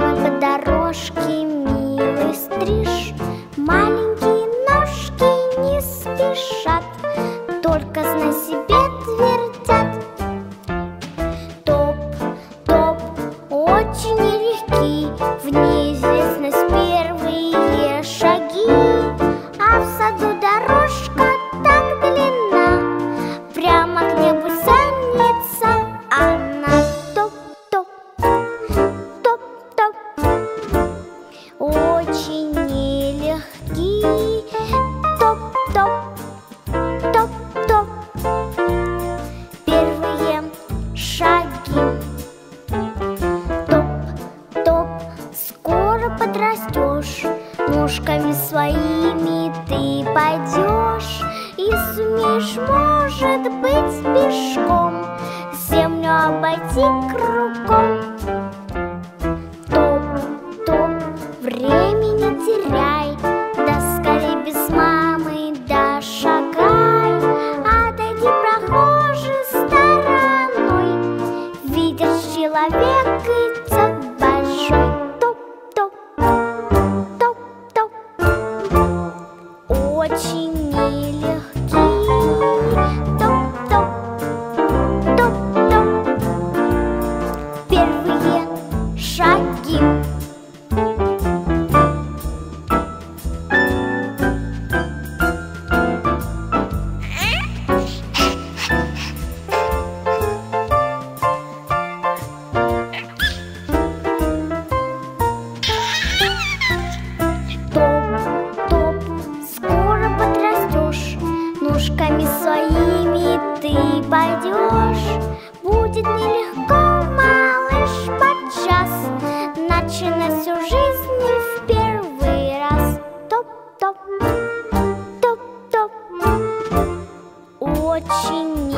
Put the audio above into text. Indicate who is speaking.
Speaker 1: мамы по дорожке милый стриж маленький. дорожками своими ты пойдешь И сумеешь, может быть, пешком Землю обойти кругом. Топ, топ, время не теряй Доскали без мамы да дошагай Отойди прохожий Очень ножками своими ты пойдешь. Будет нелегко, малыш, подчас. Начинать всю жизнь в первый раз. Топ-топ, топ-топ. Очень